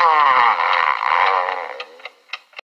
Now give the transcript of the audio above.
Uh,